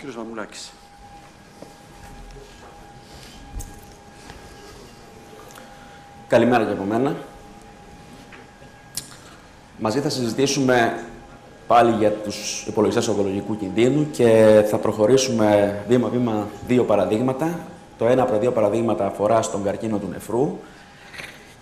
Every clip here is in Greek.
Κύριος Μαμουλάκης. Καλημέρα και από μένα. Μαζί θα συζητήσουμε πάλι για τους υπολογιστές ογκολογικού κινδύνου και θα προχωρήσουμε βήμα-βήμα δύο παραδείγματα. Το ένα από τα δύο παραδείγματα αφορά στον καρκίνο του νεφρού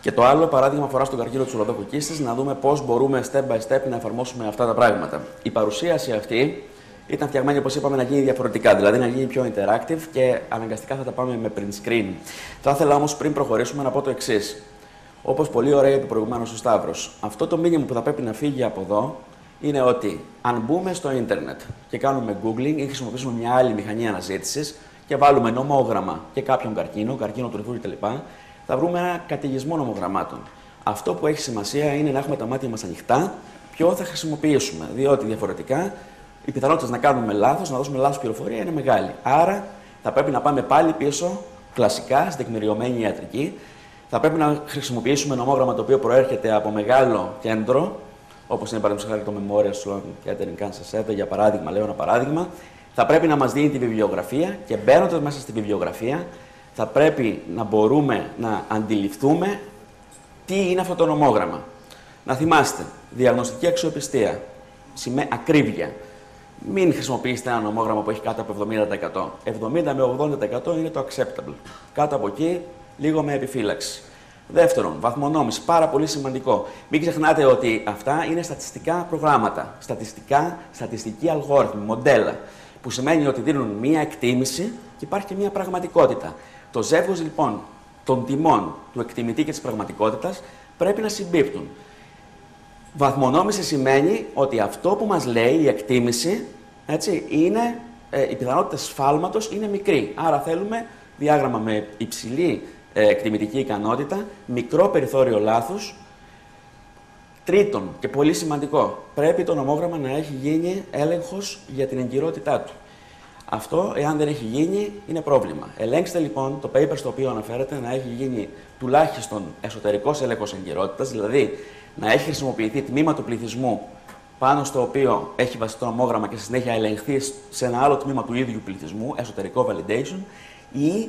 και το άλλο παράδειγμα αφορά στον καρκίνο του ουροδόκου να δούμε πώς μπορούμε step by step να εφαρμόσουμε αυτά τα πράγματα. Η παρουσίαση αυτή ήταν φτιαγμένη, όπως είπαμε, να γίνει διαφορετικά, δηλαδή να γίνει πιο interactive και αναγκαστικά θα τα πάμε με print screen. Θα ήθελα όμως πριν προχωρήσουμε να πω το εξής. Όπως πολύ ωραία είπε προηγουμένως ο Σταύρος, αυτό το μήνυμα που θα πρέπει να φύγει από εδώ είναι ότι αν μπούμε στο ίντερνετ και κάνουμε googling ή χρησιμοποιήσουμε μια άλλη μηχανή αναζήτησης και βάλουμε νομόγραμμα και κάποιον καρκίνο, καρκίνο του ρηφού κτλ., θα βρούμε ένα καταιγισμό νομογραμμάτων. Αυτό που έχει σημασία είναι να έχουμε τα μάτια μας ανοιχτά, ποιο θα χρησιμοποιήσουμε. Διότι διαφορετικά οι πιθανότητες να κάνουμε λάθος, να δώσουμε λάθος πληροφορία είναι μεγάλη. Άρα θα πρέπει να πάμε πάλι πίσω, κλασικά, στην τεκμηριωμένη ιατρική. Θα πρέπει να χρησιμοποιήσουμε νομόγραμμα το οποίο προέρχεται από μεγάλο κέντρο, όπως είναι παραδείγματος το Memorial Sloan Kettering Cancer Center, για παράδειγμα, λέω ένα παράδειγμα. Θα πρέπει να μας δίνει τη βιβλιογραφία και μπαίνοντας μέσα στη βιβλιογραφία, θα πρέπει να μπορούμε να αντιληφθούμε τι είναι αυτό το νομόγραμμα. Να θυμάστε, διαγνωστική αξιοπιστία, ακρίβεια, μην χρησιμοποιήσετε ένα νομόγραμμα που έχει κάτω από 70%. 70 με 80% είναι το acceptable. Κάτω από εκεί, λίγο με επιφύλαξη. Δεύτερον, βαθμονόμηση. Πάρα πολύ σημαντικό. Μην ξεχνάτε ότι αυτά είναι στατιστικά προγράμματα. Στατιστικά, στατιστική αλγόριθμη, μοντέλα. Που σημαίνει ότι δίνουν μία εκτίμηση και υπάρχει και μία πραγματικότητα. Το ζεύγος λοιπόν των τιμών του εκτιμητή και της πραγματικότητας πρέπει να συμπίπτουν. Βαθμονόμηση σημαίνει ότι αυτό που μας λέει η εκτίμηση, έτσι, είναι, ε, η πιθανότητα σφάλματος είναι μικρή. Άρα θέλουμε διάγραμμα με υψηλή ε, εκτιμητική ικανότητα, μικρό περιθώριο λάθους. Τρίτον, και πολύ σημαντικό, πρέπει το νομόγραμμα να έχει γίνει έλεγχος για την εγκυρότητά του. Αυτό, εάν δεν έχει γίνει, είναι πρόβλημα. Ελέγξτε λοιπόν το paper στο οποίο αναφέρεται να έχει γίνει τουλάχιστον εσωτερικός έλεγχος εγκυρότητας, δηλαδή να έχει χρησιμοποιηθεί τμήμα του πληθυσμού πάνω στο οποίο έχει βασιστεί το νομόγραμμα και στη συνέχεια ελεγχθεί σε ένα άλλο τμήμα του ίδιου πληθυσμού, εσωτερικό validation, ή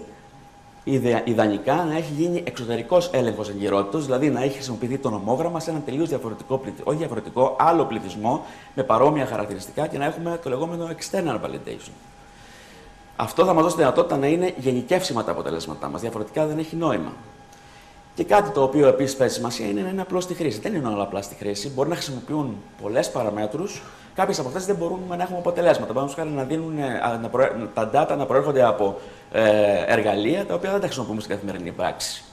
ιδανικά να έχει γίνει εξωτερικός έλεγχος εγκυρότητας, δηλαδή να έχει χρησιμοποιηθεί το νομόγραμμα σε ένα τελείως διαφορετικό πληθυσμό, όχι διαφορετικό, άλλο πληθυσμό με παρόμοια χαρακτηριστικά και να έχουμε το λεγόμενο external validation. Αυτό θα μας δώσει τη δυνατότητα να είναι γενικεύσιμα τα αποτελέσματά μας. Διαφορετικά δεν έχει νόημα. Και κάτι το οποίο επίσης παίζει σημασία είναι να είναι απλό στη χρήση. Δεν είναι όλα απλά στη χρήση. Μπορεί να χρησιμοποιούν πολλές παραμέτρους. Κάποιες από αυτές δεν μπορούμε να έχουμε αποτελέσματα. Παραδείγματο χάρη να δίνουν να τα data να προέρχονται από ε, εργαλεία τα οποία δεν τα χρησιμοποιούμε στην καθημερινή πράξη.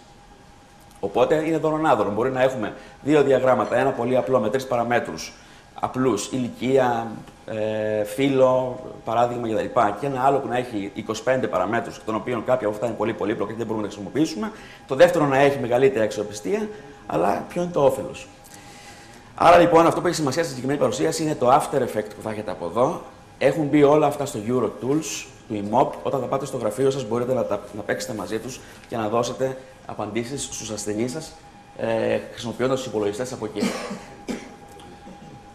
Οπότε είναι δωρονάδωρο. Μπορεί να έχουμε δύο διαγράμματα, ένα πολύ απλό με τρεις παραμέτρους απλούς, ηλικία, ε, φύλλο, παράδειγμα κτλ. Και ένα άλλο που να έχει 25 παραμέτρους, των οποίων κάποια από αυτά είναι πολύ πολύπλοκα και δεν μπορούμε να χρησιμοποιήσουμε. Το δεύτερο να έχει μεγαλύτερη αξιοπιστία, αλλά ποιο είναι το όφελος. Άρα λοιπόν αυτό που έχει σημασία στη συγκεκριμένη παρουσίαση είναι το after effect που θα έχετε από εδώ. Έχουν μπει όλα αυτά στο Eurotools του IMOP. Όταν θα πάτε στο γραφείο σας, μπορείτε να, τα, να παίξετε μαζί τους και να δώσετε απαντήσεις στους ασθενείς σας ε, χρησιμοποιώντας τους υπολογιστές από εκεί.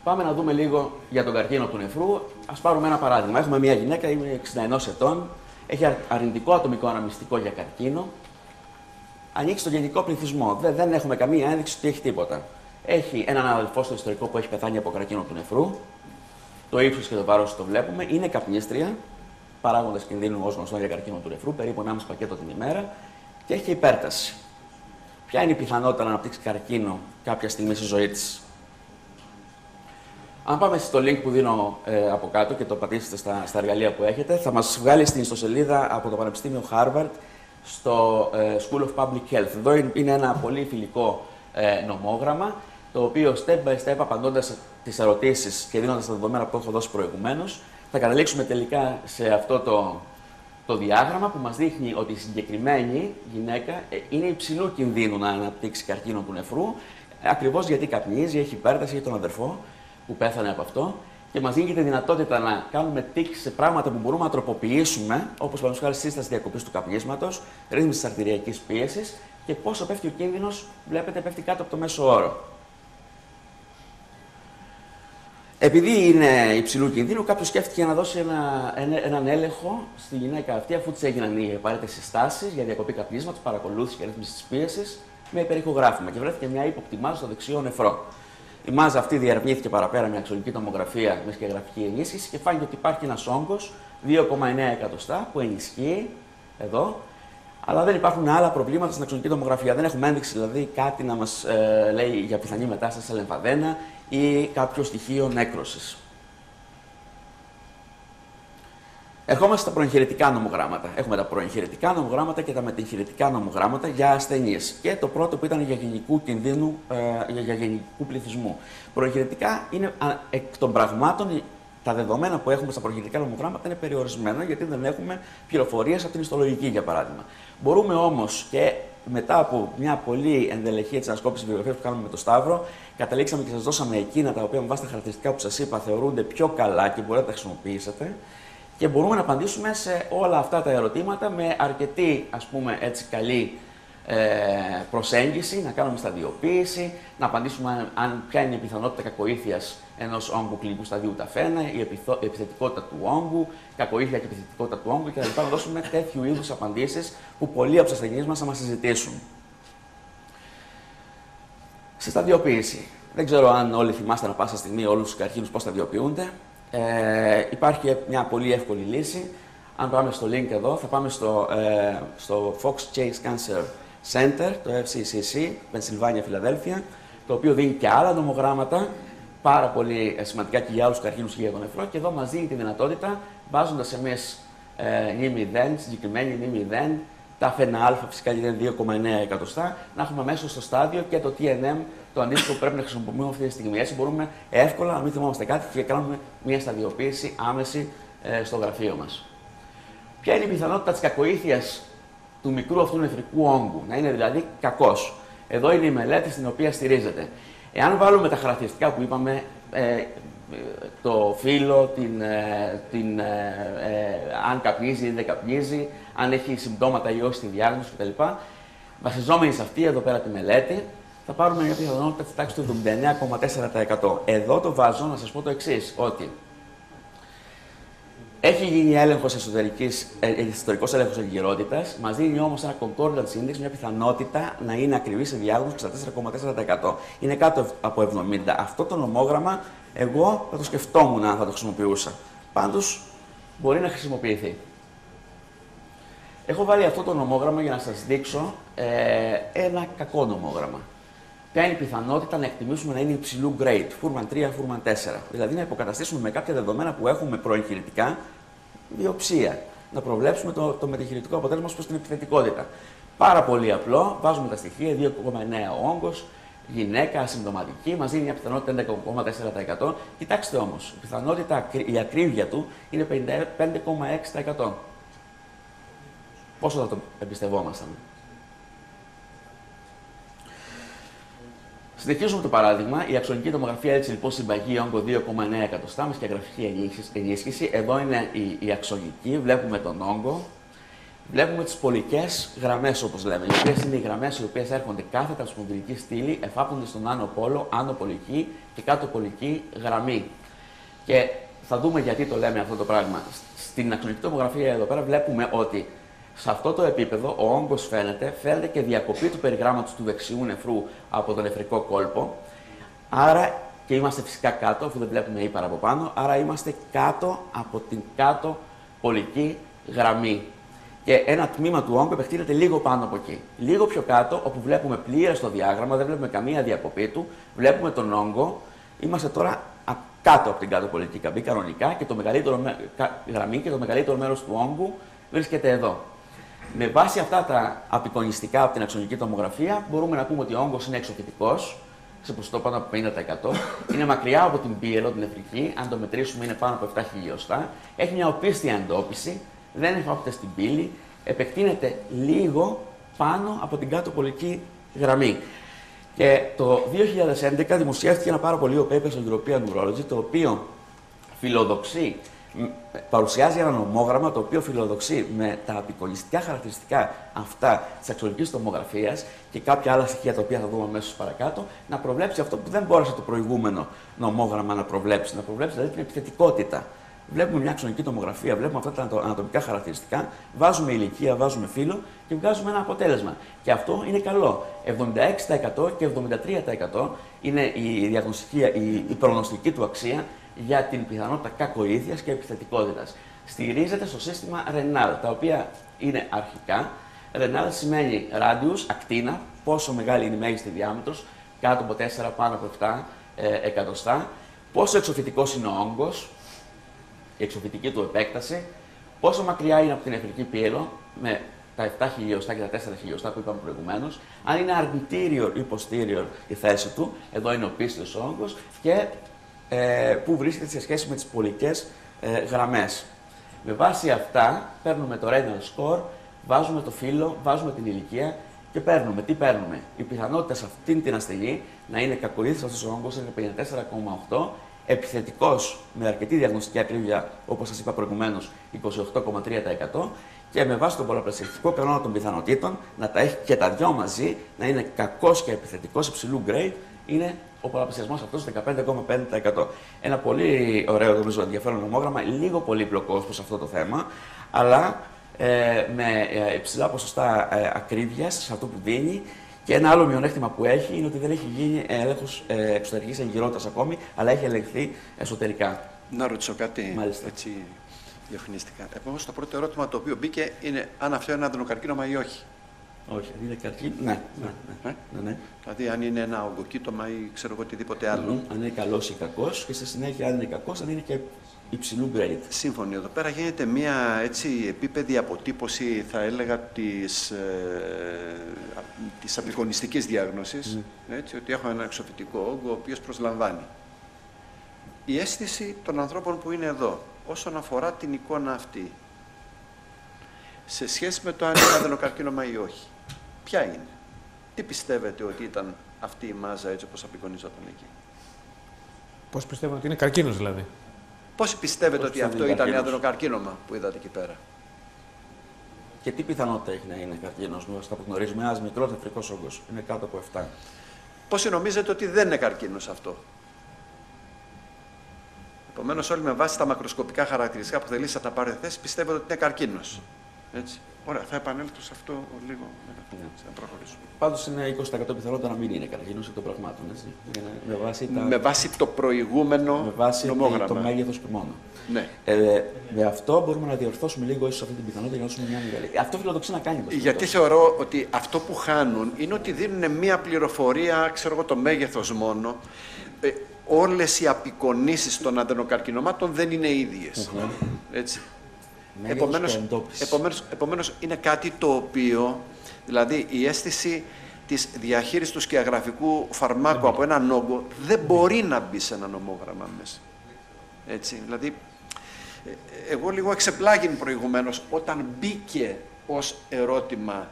Πάμε να δούμε λίγο για τον καρκίνο του νεφρού. Α πάρουμε ένα παράδειγμα. Έχουμε μια γυναίκα, είναι 61 ετών, έχει αρνητικό ατομικό αναμυστικό για καρκίνο. Ανοίξει στον γενικό πληθυσμό. Δεν, δεν έχουμε καμία ένδειξη ότι έχει τίποτα. Έχει έναν αδελφό στο ιστορικό που έχει πεθάνει από καρκίνο του νεφρού. Το ύψος και το βάρος το βλέπουμε. Είναι καπνίστρια. Παράγοντας κινδύνου ως γνωστό για καρκίνο του νεφρού, περίπου 1,5 πακέτο την ημέρα. Και έχει υπέρταση. Ποια είναι η πιθανότητα να αναπτύξει καρκίνο κάποια στιγμή στη ζωή της, αν πάμε στο link που δίνω ε, από κάτω και το πατήσετε στα, στα εργαλεία που έχετε, θα μας βγάλει στην ιστοσελίδα από το Πανεπιστήμιο Harvard στο ε, School of Public Health. Εδώ είναι ένα πολύ φιλικό ε, νομόγραμμα, το οποίο step by step, απαντώντας τις ερωτήσεις και δίνοντας τα δεδομένα που έχω δώσει προηγουμένως, θα καταλήξουμε τελικά σε αυτό το, το διάγραμμα που μας δείχνει ότι η συγκεκριμένη γυναίκα είναι υψηλού κινδύνου να αναπτύξει καρκίνο του νεφρού, ακριβώς γιατί καπνίζει, έχει υπέρταση για τον αδερφό που πέθανε από αυτό και μας δίνει και τη δυνατότητα να κάνουμε τικ σε πράγματα που μπορούμε να τροποποιήσουμε, όπως παραδείγματος χάρη σύσταση διακοπής του καπνίσματος, ρύθμιση της αρτηριακής πίεσης και πόσο πέφτει ο κίνδυνος, βλέπετε, πέφτει κάτω από το μέσο όρο. Επειδή είναι υψηλού κινδύνου, κάποιος σκέφτηκε να δώσει ένα, ένα, έναν έλεγχο στη γυναίκα αυτή, αφού της έγιναν οι απαραίτητες συστάσεις για διακοπή καπνίσματος, παρακολούθηση και ρύθμιση της πίεσης, με υπερηχογράφημα και βρέθηκε μια ύποπτη μάζα στο δεξιό νεφρό. Η μάζα αυτή διαρνήθηκε παραπέρα με αξιολογική τομογραφία με σκιαγραφική ενίσχυση και φάνηκε ότι υπάρχει ένας όγκος 2,9 εκατοστά που ενισχύει εδώ, αλλά δεν υπάρχουν άλλα προβλήματα στην αξιολογική τομογραφία. Δεν έχουμε ένδειξη δηλαδή κάτι να μας ε, λέει για πιθανή μετάσταση σε λεμφαδένα ή κάποιο στοιχείο νέκρωσης. Ερχόμαστε στα προεγχειρητικά νομογράμματα. Έχουμε τα προεγχειρητικά νομογράμματα και τα μετεγχειρητικά νομογράμματα για ασθενείς. Και το πρώτο που ήταν για γενικού κινδύνου, ε, για, γενικού πληθυσμού. Προεγχειρητικά είναι εκ των πραγμάτων τα δεδομένα που έχουμε στα προεγχειρητικά νομογράμματα είναι περιορισμένα γιατί δεν έχουμε πληροφορίες από την ιστολογική, για παράδειγμα. Μπορούμε όμως και μετά από μια πολύ ενδελεχή έτσι, ανασκόπηση βιβλιογραφίας που κάνουμε με το Σταύρο, καταλήξαμε και σας δώσαμε εκείνα τα οποία με βάση τα χαρακτηριστικά που σας είπα θεωρούνται πιο καλά και μπορείτε να τα χρησιμοποιήσετε. Και μπορούμε να απαντήσουμε σε όλα αυτά τα ερωτήματα με αρκετή ας πούμε, έτσι, καλή ε, προσέγγιση, να κάνουμε σταδιοποίηση, να απαντήσουμε αν, αν ποια είναι η πιθανότητα κακοήθειας ενός όγκου κλινικού σταδίου ταφένα, η, επιθο, η επιθετικότητα του όγκου, κακοήθεια και επιθετικότητα του όγκου κτλ. Να δώσουμε τέτοιου είδους απαντήσεις που πολλοί από τους ασθενείς μας θα μας συζητήσουν. Στη σταδιοποίηση. Δεν ξέρω αν όλοι θυμάστε να πάσα στιγμή όλους τους καρχίνου πώς σταδιοποιούνται. Ε, υπάρχει μια πολύ εύκολη λύση. Αν πάμε στο link εδώ, θα πάμε στο, ε, στο Fox Chase Cancer Center, το FCCC, Pennsylvania, Philadelphia, το οποίο δίνει και άλλα νομογράμματα, πάρα πολύ ε, σημαντικά και για άλλου καρκίνους και για τον νεφρό. Και εδώ μας δίνει τη δυνατότητα, βάζοντας εμείς ε, νήμη 0, συγκεκριμένη νήμη 0, τα φένα φυσικά είναι 2,9 εκατοστά, να έχουμε μέσα στο στάδιο και το TNM, το αντίστοιχο που πρέπει να χρησιμοποιούμε αυτή τη στιγμή. Έτσι μπορούμε εύκολα να μην θυμόμαστε κάτι και κάνουμε μια σταδιοποίηση άμεση ε, στο γραφείο μας. Ποια είναι η πιθανότητα της κακοήθειας του μικρού αυτού νεφρικού όγκου, να είναι δηλαδή κακός. Εδώ είναι η μελέτη στην οποία στηρίζεται. Εάν βάλουμε τα χαρακτηριστικά που είπαμε, ε, το φύλλο, την, ε, την, ε, αν καπνίζει ή δεν καπνίζει, αν έχει συμπτώματα ή όχι στη διάγνωση κτλ. Βασιζόμενοι σε αυτή εδώ πέρα τη μελέτη, θα πάρουμε μια πιθανότητα της τάξης του 79,4%. Εδώ το βάζω να σας πω το εξής, ότι έχει γίνει έλεγχος εσωτερικό ε, έλεγχος εγκυρότητας, μας δίνει όμως ένα concordance index, μια πιθανότητα να είναι ακριβή σε διάγνωση 64,4%. Είναι κάτω από 70. Αυτό το νομόγραμμα εγώ θα το σκεφτόμουν αν θα το χρησιμοποιούσα. Πάντως μπορεί να χρησιμοποιηθεί. Έχω βάλει αυτό το νομόγραμμα για να σας δείξω ε, ένα κακό νομόγραμμα. Ποια είναι η πιθανότητα να εκτιμήσουμε να είναι υψηλού grade, φούρμαν 3, φούρμαν 4. Δηλαδή να υποκαταστήσουμε με κάποια δεδομένα που έχουμε προεγχειρητικά βιοψία. Να προβλέψουμε το, το μετεγχειρητικό αποτέλεσμα προς την επιθετικότητα. Πάρα πολύ απλό, βάζουμε τα στοιχεία 2,9 ο όγκος, γυναίκα ασυμπτωματική, μα δίνει μια πιθανότητα 11,4%. Κοιτάξτε όμως, η πιθανότητα, η ακρίβεια του είναι 55,6%. Πόσο θα το εμπιστευόμασταν; Συνεχίζουμε το παράδειγμα. Η αξονική τομογραφία έτσι λοιπόν συμπαγή όγκο 2,9 εκατοστά με σκιαγραφική ενίσχυση. Εδώ είναι η, η αξονική, βλέπουμε τον όγκο. Βλέπουμε τις πολικές γραμμές όπως λέμε. Οι οποίες είναι οι γραμμές οι οποίες έρχονται κάθετα από σπονδυλική στήλη, εφάπτονται στον άνω πόλο, άνω πολική και κάτω πολική γραμμή. Και θα δούμε γιατί το λέμε αυτό το πράγμα. Στην αξονική τομογραφία εδώ πέρα βλέπουμε ότι σε αυτό το επίπεδο ο όγκος φαίνεται, φαίνεται και διακοπή του περιγράμματος του δεξιού νεφρού από τον νεφρικό κόλπο. Άρα και είμαστε φυσικά κάτω, αφού δεν βλέπουμε ύπαρα από πάνω, άρα είμαστε κάτω από την κάτω πολική γραμμή. Και ένα τμήμα του όγκου επεκτείνεται λίγο πάνω από εκεί. Λίγο πιο κάτω, όπου βλέπουμε πλήρες το διάγραμμα, δεν βλέπουμε καμία διακοπή του, βλέπουμε τον όγκο. Είμαστε τώρα κάτω από την κάτω πολιτική καμπή κανονικά και το μεγαλύτερο γραμμή και το μεγαλύτερο μέρος του όγκου βρίσκεται εδώ. Με βάση αυτά τα απεικονιστικά από την αξονική τομογραφία, μπορούμε να πούμε ότι ο όγκος είναι εξοχητικό, σε ποσοστό πάνω από 50%. Είναι μακριά από την πίελο, την νεφρική. Αν το μετρήσουμε, είναι πάνω από 7 χιλιοστά. Έχει μια οπίστια εντόπιση, δεν εφάπτεται στην πύλη, επεκτείνεται λίγο πάνω από την κάτω πολική γραμμή. Και το 2011 δημοσιεύτηκε ένα πάρα πολύ paper στο European Neurology, το οποίο φιλοδοξεί παρουσιάζει ένα νομόγραμμα το οποίο φιλοδοξεί με τα απεικονιστικά χαρακτηριστικά αυτά της αξιολογικής τομογραφίας και κάποια άλλα στοιχεία τα οποία θα δούμε αμέσως παρακάτω, να προβλέψει αυτό που δεν μπόρεσε το προηγούμενο νομόγραμμα να προβλέψει. Να προβλέψει δηλαδή την επιθετικότητα. Βλέπουμε μια αξιολογική τομογραφία, βλέπουμε αυτά τα ανατομικά χαρακτηριστικά, βάζουμε ηλικία, βάζουμε φύλλο και βγάζουμε ένα αποτέλεσμα. Και αυτό είναι καλό. 76% και 73% είναι η διαγνωστική, η, η προγνωστική του αξία για την πιθανότητα κακοήθειας και επιθετικότητας. Στηρίζεται στο σύστημα Renal, τα οποία είναι αρχικά. Renal σημαίνει radius, ακτίνα, πόσο μεγάλη είναι η μέγιστη διάμετρος, κάτω από 4, πάνω από 7 ε, εκατοστά, πόσο εξοφυτικό είναι ο όγκος, η εξοφυτική του επέκταση, πόσο μακριά είναι από την νεφρική πύλο, με τα 7 χιλιοστά και τα 4 χιλιοστά που είπαμε προηγουμένως, αν είναι arbiterior ή posterior η θέση του, εδώ είναι ο πίστιο όγκος, και ε, που βρίσκεται σε σχέση με τις πολικές ε, γραμμές. Με βάση αυτά παίρνουμε το renal score, βάζουμε το φύλλο, βάζουμε την ηλικία και παίρνουμε. Τι παίρνουμε; Η πιθανότητα σε αυτήν την ασθενή να είναι κακοήθης αυτός ο όγκος είναι 54,8, επιθετικός με αρκετή διαγνωστική ακρίβεια, όπως σας είπα προηγουμένως, 28,3% και με βάση τον πολλαπλασιαστικό κανόνα των πιθανότητων να τα έχει και τα δυο μαζί, να είναι κακός και επιθετικός υψηλού grade, είναι ο πολλαπλασιασμός αυτός 15,5%. Ένα πολύ ωραίο, νομίζω, ενδιαφέρον νομόγραμμα, λίγο πολύπλοκο προς αυτό το θέμα, αλλά ε, με ε, υψηλά ποσοστά ε, ακρίβεια σε αυτό που δίνει. Και ένα άλλο μειονέκτημα που έχει είναι ότι δεν έχει γίνει έλεγχος ε, εξωτερικής εγκυρότητας ακόμη, αλλά έχει ελεγχθεί εσωτερικά. Να ρωτήσω κάτι Μάλιστα. έτσι διευκρινιστικά. Επομένω, το πρώτο ερώτημα το οποίο μπήκε είναι αν αυτό είναι αδενοκαρκίνωμα ή όχι. Όχι, είναι καρκίνο. Ναι, ναι, ναι, ναι, ναι. Δηλαδή, αν είναι ένα ογκοκύτωμα ή ξέρω εγώ οτιδήποτε άλλο. Mm, αν είναι καλός ή κακός, και στη συνέχεια, αν είναι κακός, αν είναι και υψηλού grade. Σύμφωνοι. Εδώ πέρα γίνεται μια έτσι, επίπεδη αποτύπωση, θα έλεγα, της, ε, της απεικονιστικής διάγνωσης, mm. έτσι, ότι έχω ένα εξοφυτικό όγκο, ο οποίος προσλαμβάνει. Η αίσθηση των ανθρώπων που είναι εδώ, όσον αφορά την εικόνα αυτή, σε σχέση με το αν είναι αδενοκαρκίνωμα ή όχι. Ποια είναι; Τι πιστεύετε ότι ήταν αυτή η μάζα έτσι όπως απεικονιζόταν εκεί; Πώς πιστεύετε ότι είναι καρκίνος δηλαδή; Πώς πιστεύετε ότι αυτό ήταν αδενοκαρκίνωμα που είδατε εκεί πέρα; Και τι πιθανότητα έχει να είναι καρκίνος, με αυτά που γνωρίζουμε, ένας μικρός νεφρικός όγκος. Είναι κάτω από 7. Πώς νομίζετε ότι δεν είναι καρκίνος αυτό; Επομένως, όλοι με βάση τα μακροσκοπικά χαρακτηριστικά που θελήσατε να πάρετε θέση, πιστεύετε ότι είναι καρκίνος; Έτσι. Ωραία, θα επανέλθω σε αυτό λίγο μετά. Ναι. Θα προχωρήσουμε. Πάντως είναι 20% πιθανότητα να μην είναι καρκίνο εκ των πραγμάτων. Έτσι. Με, βάση τα... με βάση το προηγούμενο με βάση νομόγραμμα. το μέγεθος και μόνο. Ναι. Ε, με αυτό μπορούμε να διορθώσουμε λίγο ίσως αυτή την πιθανότητα για να δώσουμε μια μεγάλη. Αυτό φιλοδοξεί να κάνει. Γιατί θεωρώ ότι αυτό που χάνουν είναι ότι δίνουν μια πληροφορία, ξέρω εγώ το μέγεθος μόνο. Ε, όλες οι απεικονίσεις των αδενοκαρκινομάτων δεν είναι ίδιες. Mm -hmm. Έτσι. Επομένως, επομένως, επομένως, είναι κάτι το οποίο, δηλαδή η αίσθηση της διαχείρισης του σκιαγραφικού φαρμάκου από έναν όγκο δεν μπορεί να μπει σε ένα νομόγραμμα μέσα. Έτσι, δηλαδή, ε, εγώ λίγο εξεπλάγει προηγουμένως όταν μπήκε ως ερώτημα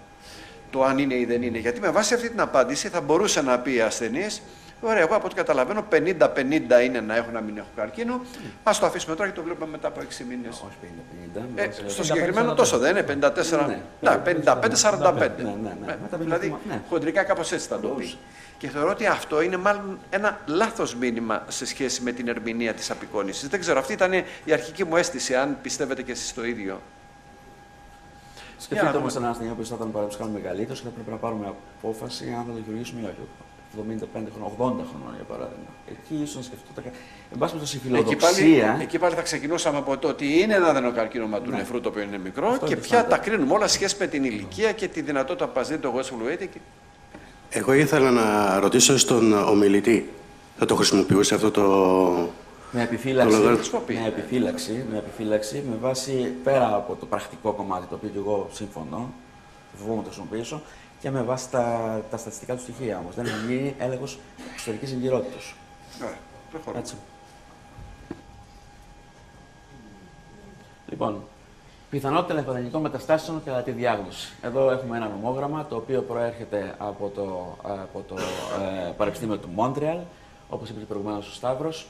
το αν είναι ή δεν είναι. Γιατί με βάση αυτή την απάντηση θα μπορούσε να πει ασθενής Ωραία, εγώ από ό,τι καταλαβαίνω 50-50 είναι να έχω να μην έχω καρκίνο. Α το αφήσουμε τώρα και το βλέπουμε μετά από 6 μήνες. Όχι 50-50. Ε, στο συγκεκριμένο τόσο δεν είναι, 54. Ναι, 55-45. Ναι, ναι, ναι. Ε, δηλαδή, ναι. χοντρικά κάπως έτσι θα το πει. Και θεωρώ ότι αυτό είναι μάλλον ένα λάθος μήνυμα σε σχέση με την ερμηνεία της απεικόνησης. Δεν ξέρω, αυτή ήταν η αρχική μου αίσθηση, αν πιστεύετε και εσείς το ίδιο. Σκεφτείτε όμως ένα στιγμή που θα ήταν παραδείγματο μεγαλύτερος και θα πρέπει να πάρουμε απόφαση αν θα το λειτουργήσουμε ή όχι. 75 χρόνια, 80 χρόνια για παράδειγμα. Εκεί ίσως σκεφτόταν. Εν πάση περιπτώσει, η φιλοδοξία. Εκεί πάλι, εκεί πάλι θα ξεκινούσαμε από το ότι είναι ένα αδενοκαρκίνωμα του ναι. νεφρού το οποίο είναι μικρό Αυτό και πια τα κρίνουμε όλα σχέση με την ηλικία και τη δυνατότητα που μας δίνει το West Και... Εγώ ήθελα να ρωτήσω στον ομιλητή. Θα το χρησιμοποιούσε αυτό το. Με επιφύλαξη, με, επιφύλαξη, με επιφύλαξη, με βάση πέρα από το πρακτικό κομμάτι, το οποίο και εγώ συμφωνώ, φοβούμαι να το χρησιμοποιήσω, και με βάση τα, τα στατιστικά του στοιχεία όμως. Δεν έχει γίνει έλεγχος εξωτερικής εγκυρότητα. Ναι, Έτσι. Λοιπόν, πιθανότητα λεμφαδενικών μεταστάσεων κατά τη διάγνωση. Εδώ έχουμε ένα νομόγραμμα το οποίο προέρχεται από το, από το ε, Πανεπιστήμιο του Μόντρεαλ, όπως είπε προηγουμένως ο Σταύρος.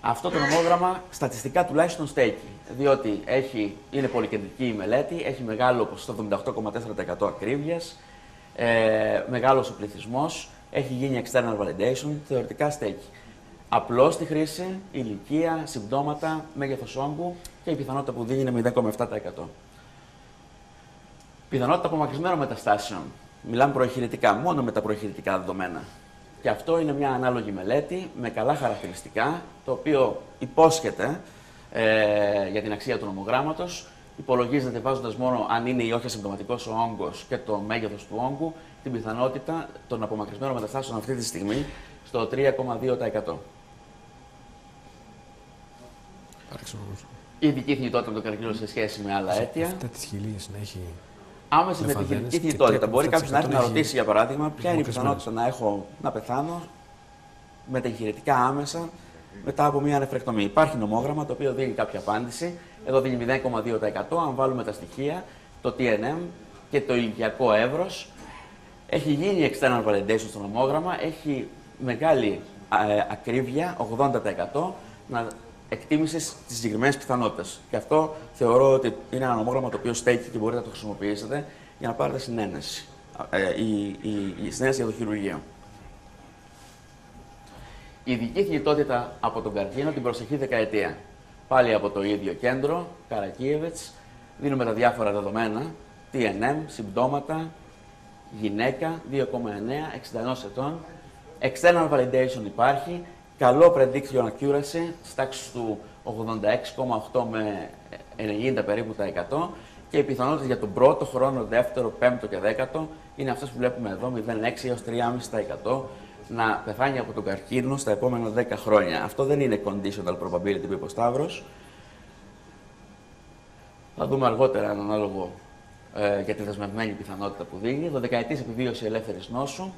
Αυτό το νομόγραμμα στατιστικά τουλάχιστον στέκει, διότι έχει, είναι πολυκεντρική η μελέτη, έχει μεγάλο ποσοστό 78,4% ακρίβειας, ε, μεγάλος ο πληθυσμός, έχει γίνει external validation, θεωρητικά στέκει. Απλώς στη χρήση, ηλικία, συμπτώματα, μέγεθος όγκου και η πιθανότητα που δίνει είναι 0,7%. Πιθανότητα απομακρυσμένων μεταστάσεων. Μιλάμε προεχειρητικά, μόνο με τα προεχειρητικά δεδομένα. Και αυτό είναι μια ανάλογη μελέτη με καλά χαρακτηριστικά, το οποίο υπόσχεται ε, για την αξία του νομογράμματος. Υπολογίζεται βάζοντας μόνο αν είναι ή όχι ασυμπτωματικός ο όγκος και το μέγεθος του όγκου, την πιθανότητα των απομακρυσμένων μεταστάσεων αυτή τη στιγμή στο 3,2%. Η ειδική θνητότητα με τον καρκίνο σε σχέση με άλλα αίτια. Αυτά τις χιλίες να έχει. Άμεση με τη Λεφαδένες χειρουργική και θνητότητα. τρία Μπορεί από κάποιος να έρθει να έχει ρωτήσει, για παράδειγμα, ποια είναι η υποκρισμένες. πιθανότητα να, έχω, να πεθάνω με τα εγχειρητικά άμεσα μετά από μια νεφρεκτομή. Υπάρχει νομόγραμμα το οποίο δίνει κάποια απάντηση. Εδώ δίνει 0,2%. Αν βάλουμε τα στοιχεία, το TNM και το ηλικιακό εύρος. Έχει γίνει external validation στο νομόγραμμα. Έχει μεγάλη ε, ακρίβεια, 80% να εκτίμησης τις συγκεκριμένες πιθανότητες. Και αυτό θεωρώ ότι είναι ένα νομόγραμμα το οποίο στέκει και μπορείτε να το χρησιμοποιήσετε για να πάρετε συνένεση. Ε, η, η, η συνένεση για το χειρουργείο. Η ειδική θνητότητα από τον καρκίνο την προσεχή δεκαετία. Πάλι από το ίδιο κέντρο, Καρακίεβετς, δίνουμε τα διάφορα δεδομένα, TNM, συμπτώματα, γυναίκα, 2,9, 61 ετών, external validation υπάρχει, καλό prediction accuracy, στάξη του 86,8 με 90 περίπου τα 100 και οι πιθανότητες για τον πρώτο χρόνο, δεύτερο, πέμπτο και δέκατο είναι αυτές που βλέπουμε εδώ, 0,6 έως 3,5% να πεθάνει από τον καρκίνο στα επόμενα 10 χρόνια. Αυτό δεν είναι conditional probability που είπε ο Σταύρος. Θα δούμε αργότερα έναν ανάλογο ε, για τη δεσμευμένη πιθανότητα που δίνει. Δωδεκαετής επιβίωση ελεύθερης νόσου.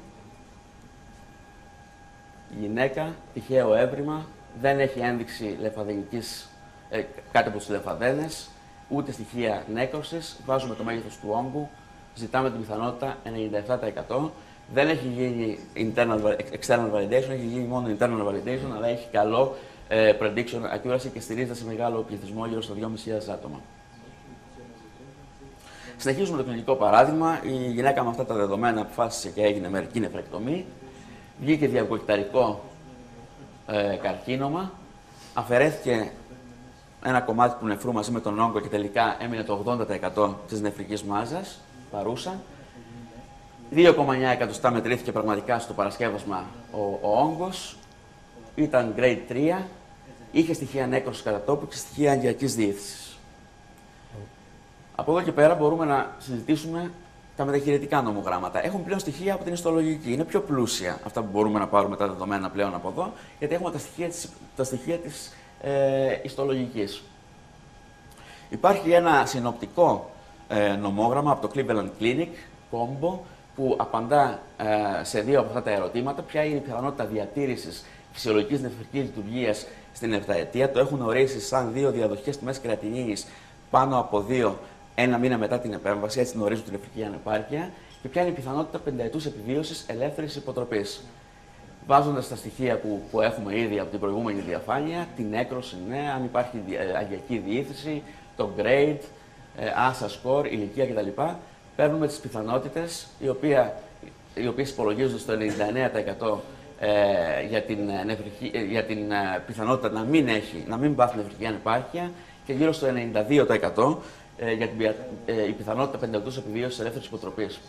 Γυναίκα, τυχαίο έβριμα, δεν έχει ένδειξη λεφαδενικής, ε, κάτι από τις λεφαδένες, ούτε στοιχεία νέκρωσης. Βάζουμε το μέγεθος του όγκου, ζητάμε την πιθανότητα 97%. Δεν έχει γίνει internal, external validation, έχει γίνει μόνο internal validation, αλλά έχει καλό ε, prediction accuracy και στηρίζεται σε μεγάλο πληθυσμό γύρω στα 2.500 άτομα. Συνεχίζουμε το κλινικό παράδειγμα. Η γυναίκα με αυτά τα δεδομένα αποφάσισε και έγινε μερική νεφρεκτομή. Βγήκε διακοκταρικό ε, καρκίνωμα. Αφαιρέθηκε ένα κομμάτι του νεφρού μαζί με τον όγκο και τελικά έμεινε το 80% της νεφρικής μάζας, παρούσα. 2,9 εκατοστά μετρήθηκε πραγματικά στο παρασκεύασμα ο, ο όγκος. Ήταν grade 3. Είχε στοιχεία νέκρωσης κατά τόπου και στοιχεία αγκιακής διεύθυνσης. Από εδώ και πέρα μπορούμε να συζητήσουμε τα μεταχειρητικά νομογράμματα. Έχουν πλέον στοιχεία από την ιστολογική. Είναι πιο πλούσια αυτά που μπορούμε να πάρουμε τα δεδομένα πλέον από εδώ, γιατί έχουμε τα στοιχεία της, τα στοιχεία της ε, ιστολογικής. Υπάρχει ένα συνοπτικό ε, νομόγραμμα από το Cleveland Clinic, Combo, που απαντά ε, σε δύο από αυτά τα ερωτήματα. Ποια είναι η πιθανότητα διατήρησης φυσιολογικής νεφρικής λειτουργίας στην επταετία. Το έχουν ορίσει σαν δύο διαδοχικές τιμές κρατινίνης πάνω από δύο ένα μήνα μετά την επέμβαση, έτσι γνωρίζουν την νεφρική ανεπάρκεια, και ποια είναι η πιθανότητα πενταετούς επιβίωσης ελεύθερης υποτροπής. Βάζοντας τα στοιχεία που, που έχουμε ήδη από την προηγούμενη διαφάνεια, την έκρωση, ναι, αν υπάρχει ε, αγιακή διήθηση, το grade, ε, άσα score, ηλικία κτλ. Παίρνουμε τις πιθανότητες, οι, οποία, οι οποίες υπολογίζονται στο 99% ε, για την, ε, νευρική, ε, για την ε, πιθανότητα να μην, έχει, να μην πάθει νευρική ανεπάρκεια και γύρω στο 92% ε, για την, πια- ε, η πιθανότητα πενταετούς επιβίωσης ελεύθερης υποτροπής.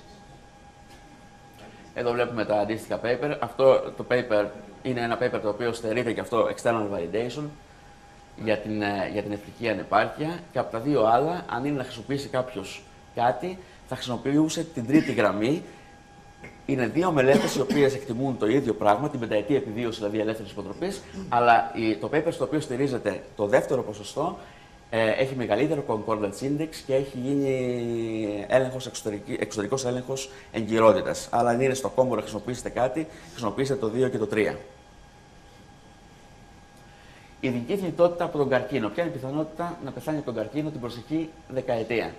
Εδώ βλέπουμε τα αντίστοιχα paper. Αυτό το paper είναι ένα paper το οποίο στερείται και αυτό external validation για την, ε, για την εθνική ανεπάρκεια και από τα δύο άλλα, αν είναι να χρησιμοποιήσει κάποιος κάτι, θα χρησιμοποιούσε την τρίτη γραμμή. Είναι δύο μελέτες οι οποίες εκτιμούν το ίδιο πράγμα, την πενταετή επιβίωση δηλαδή ελεύθερης υποτροπής, αλλά η- το paper στο οποίο στηρίζεται το δεύτερο ποσοστό ε, έχει μεγαλύτερο concordance index και έχει γίνει έλεγχος εξωτερική, εξωτερικός έλεγχος εγκυρότητας. Αλλά αν είναι στο κόμπο να χρησιμοποιήσετε κάτι, χρησιμοποιήστε το 2 και το 3. Η ειδική θνητότητα από τον καρκίνο. Ποια είναι η πιθανότητα να πεθάνει από τον καρκίνο την προσεχή δεκαετία;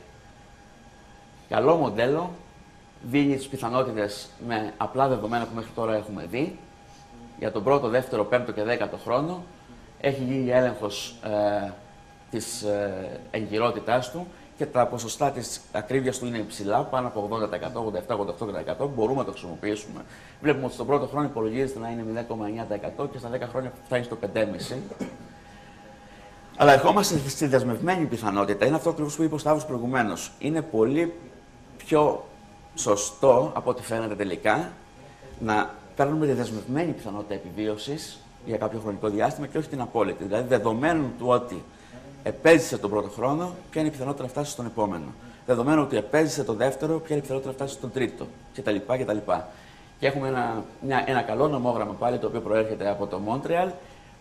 Καλό μοντέλο, δίνει τις πιθανότητες με απλά δεδομένα που μέχρι τώρα έχουμε δει, για τον πρώτο, δεύτερο, πέμπτο και δέκατο χρόνο. έχει γίνει έλεγχος ε, της ε, εγκυρότητάς του και τα ποσοστά της ακρίβειας του είναι υψηλά, πάνω από 80%, 87-88%. Μπορούμε να το χρησιμοποιήσουμε. Βλέπουμε ότι στον πρώτο χρόνο υπολογίζεται να είναι 0,9% και στα 10 χρόνια φτάνει στο 5,5%. Αλλά ερχόμαστε στη δεσμευμένη πιθανότητα. Είναι αυτό ακριβώς που είπε ο Σταύρος προηγουμένως. Είναι πολύ πιο σωστό από ό,τι φαίνεται τελικά να παίρνουμε τη δεσμευμένη πιθανότητα επιβίωσης για κάποιο χρονικό διάστημα και όχι την απόλυτη. Δηλαδή, δεδομένου του ότι επέζησε τον πρώτο χρόνο, ποια είναι η πιθανότητα να φτάσει στον επόμενο. Δεδομένου ότι επέζησε τον δεύτερο, ποια είναι η πιθανότητα να φτάσει στον τρίτο κτλ. κτλ. Και έχουμε ένα, μια, ένα καλό νομόγραμμα πάλι το οποίο προέρχεται από το Montreal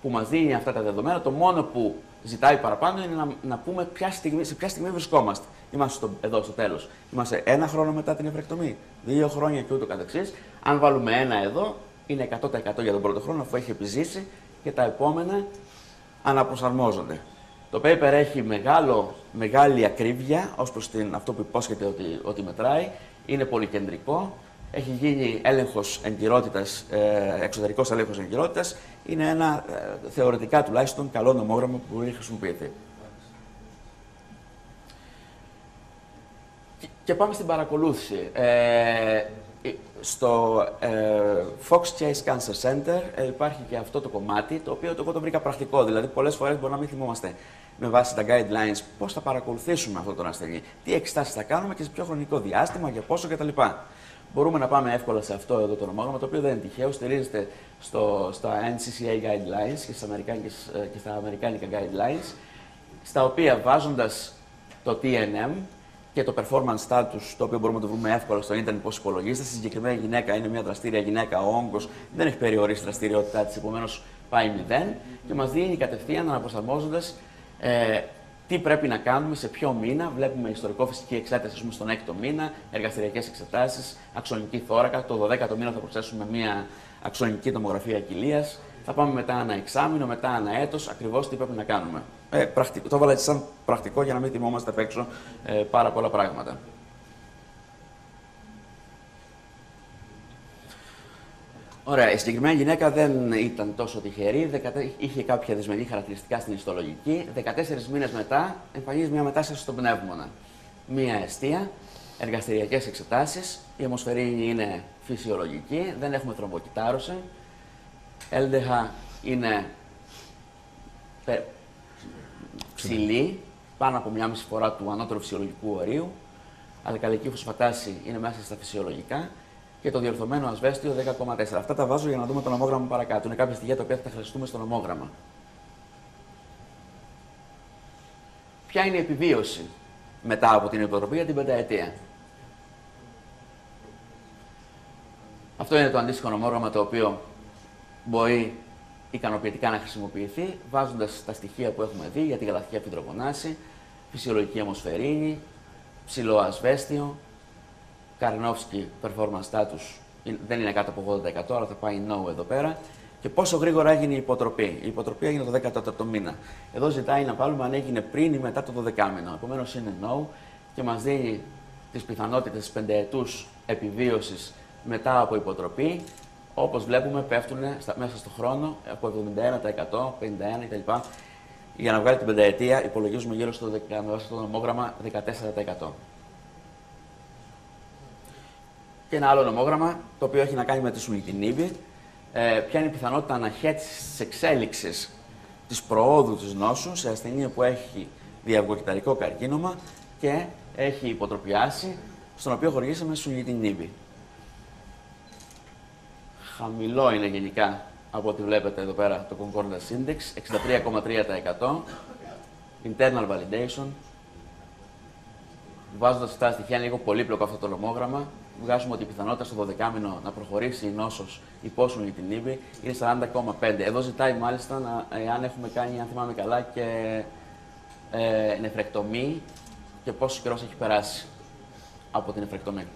που μας δίνει αυτά τα δεδομένα. Το μόνο που ζητάει παραπάνω είναι να, να πούμε ποια στιγμή, σε ποια στιγμή βρισκόμαστε. Είμαστε στο, εδώ στο τέλος. Είμαστε ένα χρόνο μετά την ευρεκτομή, δύο χρόνια και ούτω καθεξής. Αν βάλουμε ένα εδώ, είναι 100% για τον πρώτο χρόνο αφού έχει επιζήσει και τα επόμενα αναπροσαρμόζονται. Το paper έχει μεγάλο, μεγάλη ακρίβεια ως προς την, αυτό που υπόσχεται ότι, ότι μετράει. Είναι πολυκεντρικό. Έχει γίνει έλεγχος εγκυρότητας, ε, εξωτερικός έλεγχος εγκυρότητας. Είναι ένα ε, θεωρητικά τουλάχιστον καλό νομόγραμμα που μπορεί να χρησιμοποιηθεί. Και πάμε στην παρακολούθηση. Ε, στο ε, Fox Chase Cancer Center ε, υπάρχει και αυτό το κομμάτι, το οποίο το, εγώ το βρήκα πρακτικό. Δηλαδή, πολλές φορές μπορεί να μην θυμόμαστε με βάση τα guidelines πώς θα παρακολουθήσουμε αυτόν τον ασθενή, τι εξετάσεις θα κάνουμε και σε ποιο χρονικό διάστημα, για πόσο κτλ. Μπορούμε να πάμε εύκολα σε αυτό εδώ το νομόγραμμα, το οποίο δεν είναι τυχαίο, στηρίζεται στο, στα NCCA guidelines και, στα και στα αμερικάνικα guidelines, στα οποία βάζοντας το TNM, και το performance status, το οποίο μπορούμε να το βρούμε εύκολα στο ίντερνετ πώς υπολογίζεται. Στη συγκεκριμένη γυναίκα είναι μια δραστήρια γυναίκα, ο όγκος δεν έχει περιορίσει τη δραστηριότητά της, επομένως πάει μηδέν και μας δίνει κατευθείαν αναπροσαρμόζοντας ε, τι πρέπει να κάνουμε, σε ποιο μήνα. Βλέπουμε ιστορικό φυσική εξέταση πούμε, στον έκτο μήνα, εργαστηριακές εξετάσεις, αξονική θώρακα. Το 12ο μήνα θα προσθέσουμε μια αξονική τομογραφία κοιλίας. Θα πάμε μετά ένα εξάμεινο, μετά ένα έτος, ακριβώς τι πρέπει να κάνουμε. Ε, πρακτικό, το έβαλα έτσι σαν πρακτικό για να μην θυμόμαστε απ' έξω ε, πάρα πολλά πράγματα. Ωραία, η συγκεκριμένη γυναίκα δεν ήταν τόσο τυχερή, είχε κάποια δυσμενή χαρακτηριστικά στην ιστολογική. 14 μήνες μετά εμφανίζει μια μετάσταση στον πνεύμονα. Μία αιστεία, εργαστηριακές εξετάσεις, η αιμοσφαιρίνη είναι φυσιολογική, δεν έχουμε θρομποκυτάρωση. LDH είναι ψηλή, πάνω από μια μισή φορά του ανώτερου φυσιολογικού ορίου. Αλκαλική φωσφατάση είναι μέσα στα φυσιολογικά και το διορθωμένο ασβέστιο 10,4. Αυτά τα βάζω για να δούμε το νομόγραμμα παρακάτω. Είναι κάποια στοιχεία τα οποία θα τα χρειαστούμε στο νομόγραμμα. Ποια είναι η επιβίωση μετά από την υποτροπή για την πενταετία; Αυτό είναι το αντίστοιχο νομόγραμμα το οποίο μπορεί ικανοποιητικά να χρησιμοποιηθεί, βάζοντας τα στοιχεία που έχουμε δει για τη γαλακτική αφιτροπονάση, φυσιολογική αιμοσφαιρίνη, ψηλό ασβέστιο, Καρνόφσκι performance status δεν είναι κάτω από 80%, αλλά θα πάει no εδώ πέρα. Και πόσο γρήγορα έγινε η υποτροπή. Η υποτροπή έγινε το 14ο μήνα. Εδώ ζητάει να βάλουμε αν έγινε πριν ή μετά το 12ο μήνα. Επομένως είναι no και μας δίνει τις πιθανότητες πενταετού επιβίωσης μετά από υποτροπή Όπως βλέπουμε, πέφτουν μέσα στον χρόνο από 71%, 51% κτλ. Για να βγάλει την πενταετία, υπολογίζουμε γύρω στο, στο νομόγραμμα 14%. Και ένα άλλο νομόγραμμα, το οποίο έχει να κάνει με τη σουλητινίβη, ε, ποια είναι η πιθανότητα αναχέτηση τη εξέλιξη της προόδου της νόσου σε ασθενή που έχει διαυγοκυταρικό καρκίνωμα και έχει υποτροπιάσει, στον οποίο χορηγήσαμε σουλητινίβη χαμηλό είναι γενικά από ό,τι βλέπετε εδώ πέρα το Concordance Index, 63,3%. Internal validation. Βάζοντας τα στοιχεία, είναι λίγο πολύπλοκο αυτό το λομόγραμμα. Βγάζουμε ότι η πιθανότητα στο 12 μήνο να προχωρήσει η νόσος υπόσχολη την ύβη είναι 40,5. Εδώ ζητάει μάλιστα να, αν έχουμε κάνει, αν θυμάμαι καλά, και ε, νεφρεκτομή και πόσο καιρός έχει περάσει από την νεφρεκτομή.